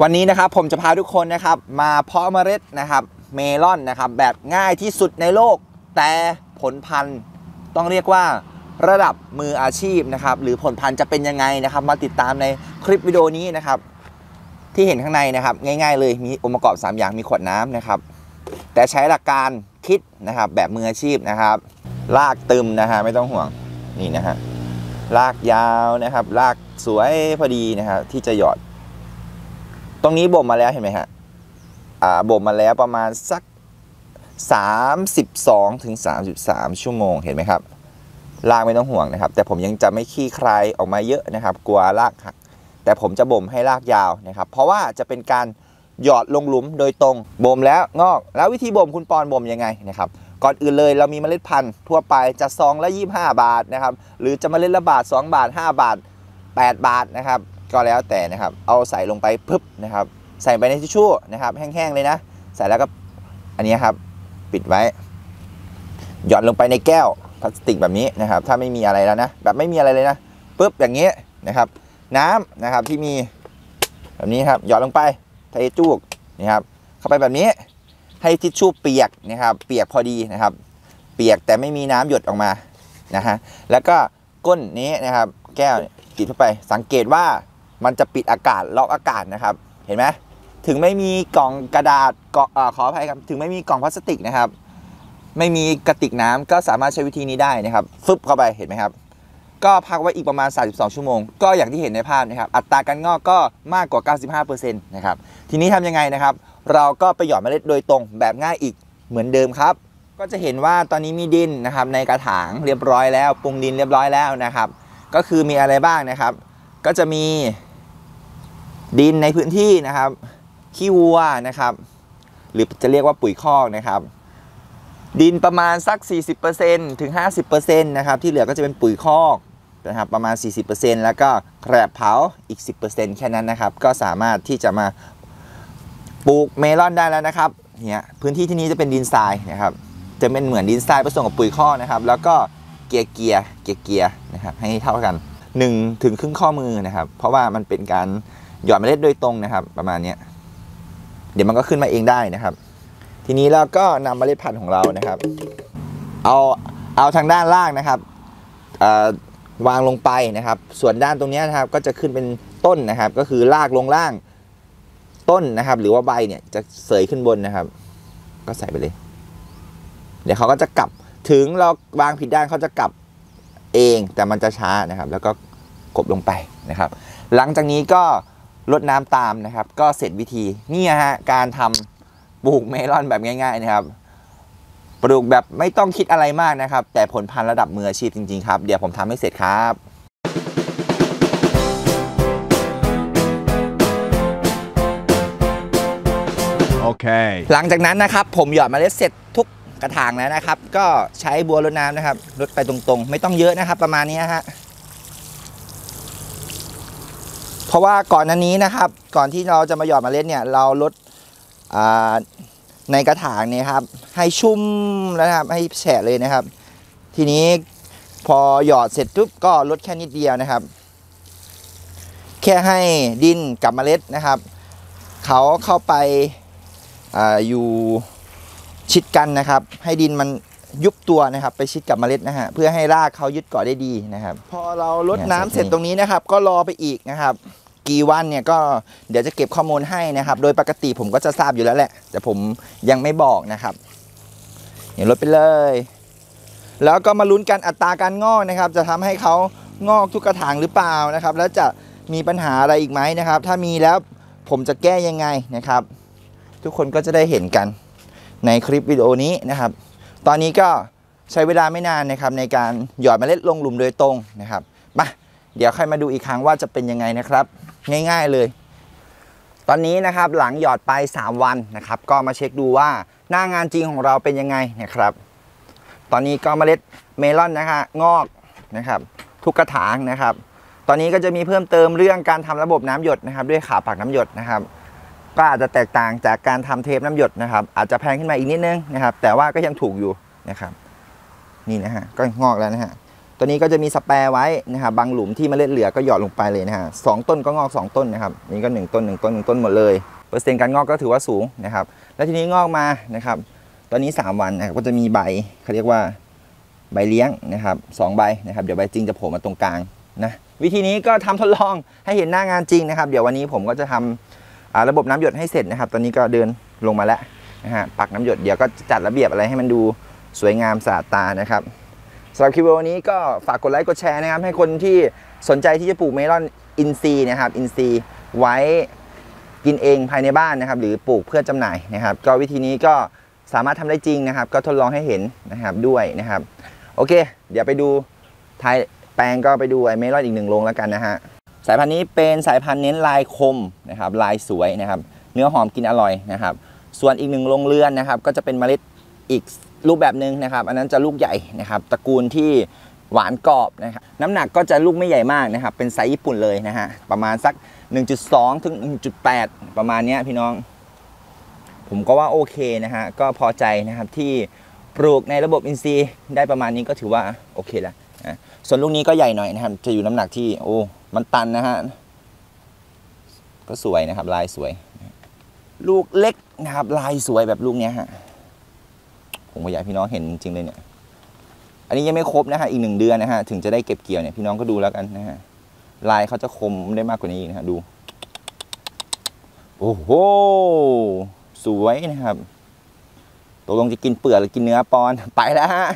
วันนี้นะครับผมจะพาทุกคนนะครับ มาเพาะเมล็ดนะครับเมลอนนะครับ แบบง่ายที่สุดในโลก แต่ผลพันธุ์ต้องเรียกว่าระดับมืออาชีพนะครับ หรือผลพันธุ์จะเป็นยังไงนะครับ มาติดตามในคลิปวิดีโอนี้นะครับ ที่เห็นข้างในนะครับ ง่าย ๆ เลยมีองค์ประกอบ 3 อย่างมีขวดน้ำนะครับ แต่ใช้หลักการคิดนะครับ แบบมืออาชีพนะครับ ลากตึมนะฮะไม่ต้องห่วงนี่นะฮะลากยาวนะครับ ลากสวยพอดีนะครับที่จะหยอด ตรงนี้บ่มมาแล้วเห็นไหมฮะอ่าบ่มมาแล้วประมาณสัก 32ถึง33 ชั่วโมงเห็นไหมครับลากไม่ต้องห่วงนะครับ แต่ผมยังจะไม่ขี้ใครออกมาเยอะนะครับ กลัวลากหักแต่ผมจะบ่มให้ลากยาวนะครับ เพราะว่าจะเป็นการหยอดลงหลุมโดยตรงบ่มแล้วงอก แล้ววิธีบ่มคุณปอนบ่มยังไงนะครับ ก่อนอื่นเลยเรามีเมล็ดพันธุ์ทั่วไปจะซองละ25 บาทนะครับ หรือจะเมล็ดละบาท 2 บาท 5 บาท 8 บาทนะครับ ก็แล้วแต่นะครับ เอาใส่ลงไปปึ๊บนะครับ ใส่ไปในทิชชู่นะครับ แห้งๆเลยนะ ใส่แล้วก็อันนี้ครับ ปิดไว้ หย่อนลงไปในแก้วพลาสติกแบบนี้นะครับ ถ้าไม่มีอะไรแล้วนะ แบบไม่มีอะไรเลยนะปึ๊บอย่างนี้นะครับ น้ำนะครับที่มีแบบนี้ครับ หยอดลงไปเทจูกนี่ครับ เข้าไปแบบนี้ ให้ทิชชู่เปียกนะครับ เปียกพอดีนะครับ เปียกแต่ไม่มีน้ำหยดออกมานะฮะแล้วก็ก้นนี้นะครับ แก้วปิดเข้าไปสังเกตว่า มันจะปิดอากาศล็อกอากาศนะครับ เห็นไหมถึงไม่มีกล่องกระดาษกล่องขออภัยครับถึงไม่มีกล่องพลาสติกนะครับ ไม่มีกระติกน้ำก็สามารถใช้วิธีนี้ได้นะครับฟึบเข้าไปเห็นไหมครับ ก็พักไว้อีกประมาณ 32 ชั่วโมง ก็อย่างที่เห็นในภาพนะครับ อัตราการงอกก็มากกว่า 95%นะครับทีนี้ทำยังไงนะครับ เราก็ไปหยอดเมล็ดโดยตรงแบบง่ายอีกเหมือนเดิมครับ ก็จะเห็นว่าตอนนี้มีดินนะครับในกระถางเรียบร้อยแล้วปรุงดินเรียบร้อยแล้วนะครับ ก็คือมีอะไรบ้างนะครับ ก็จะมี ดินในพื้นที่นะครับ ขี้วัวนะครับ หรือจะเรียกว่าปุ๋ยคอกนะครับ ดินประมาณสัก 40%ถึง 50%นะครับ ที่เหลือก็จะเป็นปุ๋ยคอกนะครับประมาณ 40%แล้วก็แกรบเผาอีก 10%แค่นั้นนะครับ ก็สามารถที่จะมาปลูกเมลอนได้แล้วนะครับเนี่ยพื้นที่ที่นี้จะเป็นดินทรายนะครับ จะเป็นเหมือนดินทรายผสมกับปุ๋ยคอกนะครับ แล้วก็เกียร์เกียร์เกียร์เกียร์นะครับให้เท่ากัน1ถึงครึ่งข้อมือนะครับ เพราะว่ามันเป็นการ หยอดเมล็ดโดยตรงนะครับ ประมาณนี้เดี๋ยวมันก็ขึ้นมาเองได้นะครับ ทีนี้เราก็นำเมล็ดพันธุ์ของเรานะครับ เอาเอาทางด้านล่างนะครับวางลงไปนะครับ ส่วนด้านตรงนี้นะครับ ก็จะขึ้นเป็นต้นนะครับ ก็คือลากลงล่างต้นนะครับ หรือว่าใบเนี่ยจะเสยขึ้นบนนะครับ ก็ใส่ไปเลย เดี๋ยวเขาก็จะกลับถึงเราวางผิดด้านเขาจะกลับเองแต่มันจะช้านะครับ แล้วก็กบลงไปนะครับ หลังจากนี้ก็ ลดน้ำตามนะครับ ก็เสร็จวิธีนี่ฮะการทำปลูกเมลอนแบบง่าย ๆนะครับปลูกแบบไม่ต้องคิดอะไรมากนะครับ แต่ผลพันธุ์ระดับมืออาชีพจริงๆครับ เดี๋ยวผมทำให้เสร็จครับ Okay. หลังจากนั้นนะครับ ผมหยอดเมล็ดเสร็จทุกกระถางแล้วนะครับ ก็ใช้บัวรดน้ำนะครับรดไปตรงๆ ไม่ต้องเยอะนะครับ ประมาณนี้ฮะ เพราะว่าก่อนหนั้นนี้นะครับ ก่อนที่เราจะมาหยอดเมล็ดเนี่ยเราลดอ่าในกระถางเนี่ยครับให้ชุ่มแล้วนะครับให้แฉะเลยนะครับ ทีนี้พอหยอดเสร็จปุ๊บก็ลดแค่นิดเดียวนะครับ แค่ให้ดินกับเมล็ดนะครับเขาเข้าไปอาอยู่ชิดกันนะครับ ให้ดินมันยุบตัวนะครับไปชิดกับเมล็ดนะฮะเพื่อให้รากเขายึดเกาะได้ดีนะครับ พอเราลดน้ำเสร็จตรงนี้นะครับ ก็รอไปอีกนะครับ กี่วันเนี่ยก็เดี๋ยวจะเก็บข้อมูลให้นะครับ โดยปกติผมก็จะทราบอยู่แล้วแหละ แต่ผมยังไม่บอกนะครับเดี๋ยวลดไปเลย แล้วก็มาลุ้นกันอัตราการงอกนะครับ จะทำให้เขางอกทุกกระถางหรือเปล่านะครับ แล้วจะมีปัญหาอะไรอีกไหมนะครับ ถ้ามีแล้วผมจะแก้ยังไงนะครับ ทุกคนก็จะได้เห็นกันในคลิปวิดีโอนี้นะครับ ตอนนี้ก็ใช้เวลาไม่นานนะครับในการหยอดเมล็ดลงหลุมโดยตรงนะครับมา เดี๋ยวค่อยมาดูอีกครั้งว่าจะเป็นยังไงนะครับ ง่ายๆเลย ตอนนี้นะครับหลังหยอดไป 3 วันนะครับ ก็มาเช็คดูว่าหน้างานจริงของเราเป็นยังไงนะครับ ตอนนี้ก็เมล็ดเมลอนนะฮะงอกนะครับ ทุกกระถางนะครับ ตอนนี้ก็จะมีเพิ่มเติมเรื่องการทำระบบน้ำหยดนะครับ ด้วยขาปักน้ำหยดนะครับ ก็อาจจะแตกต่างจากการทำเทปน้ำหยดนะครับ อาจจะแพงขึ้นมาอีกนิดนึงนะครับ แต่ว่าก็ยังถูกอยู่นะครับ นี่นะฮะก็งอกแล้วนะฮะ ตัวนี้ก็จะมีสแปร์ไว้นะครับบางหลุมที่เมล็ดเหลือก็หยอดลงไปเลยนะฮะสองต้นก็งอกสองต้นนะครับนี่ก็หนึ่งต้นหนึ่งต้นหนึ่งต้นหมดเลย เปอร์เซ็นต์การงอกก็ถือว่าสูงนะครับ แล้วทีนี้งอกมานะครับ ตอนนี้ 3 วันนะครับก็จะมีใบเขาเรียกว่าใบเลี้ยงนะครับสองใบนะครับเดี๋ยวใบจริงจะโผล่มาตรงกลางนะวิธีนี้ก็ทำทดลองให้เห็นหน้างานจริงนะครับ เดี๋ยววันนี้ผมก็จะทำอ่าระบบน้ำหยดให้เสร็จนะครับ ตอนนี้ก็เดินลงมาแล้วนะฮะปักน้ำหยดเดี๋ยวก็จัดระเบียบอะไรให้มันดูสวยงามสะอาดตานะครับ สำหรับคลิปวิดีโอนี้ก็ฝากกดไลค์กดแชร์นะครับ ให้คนที่สนใจที่จะปลูกเมลอนอินทรีย์นะครับอินทรีย์ไว้กินเองภายในบ้านนะครับ หรือปลูกเพื่อจำหน่ายนะครับ ก็วิธีนี้ก็สามารถทำได้จริงนะครับ ก็ทดลองให้เห็นนะครับด้วยนะครับ โอเค เดี๋ยวไปดูท้ายแปลงก็ไปดูไอเมลอนอีกหนึ่งโรงแล้วกันนะฮะสายพันธุ์นี้เป็นสายพันธุ์เน้นลายคมนะครับ ลายสวยนะครับ เนื้อหอมกินอร่อยนะครับ ส่วนอีกหนึ่งโรงเรือนนะครับ ก็จะเป็นเมล็ดอีก รูปแบบหนึ่งนะครับ อันนั้นจะลูกใหญ่นะครับ ตระกูลที่หวานกรอบนะครับน้ำหนักก็จะลูกไม่ใหญ่มากนะครับ เป็นไซส์ญี่ปุ่นเลยนะฮะ ประมาณสัก 1.2 ถึง 1.8 ประมาณนี้พี่น้อง ผมก็ว่าโอเคนะฮะ ก็พอใจนะครับที่ปลูกในระบบอินทรีย์ได้ประมาณนี้ก็ถือว่าโอเคแล้วนะส่วนลูกนี้ก็ใหญ่หน่อยนะครับ จะอยู่น้ำหนักที่โอ้ มันตันนะฮะ ก็สวยนะครับ ลายสวย ลูกเล็กนะครับ ลายสวยแบบลูกเนี้ยฮะ ผมก็อยากพี่น้องเห็นจริงๆเลยเนี่ย อันนี้ยังไม่ครบนะฮะอีกหนึ่งเดือนนะฮะถึงจะได้เก็บเกี่ยวเนี่ยพี่น้องก็ดูแล้วกันนะฮะลายเขาจะคมได้มากกว่านี้อีกนะฮะดู โอ้โหสวยนะครับตกลงจะกินเปลือกหรือกินเนื้อปอนไปแล้วฮะ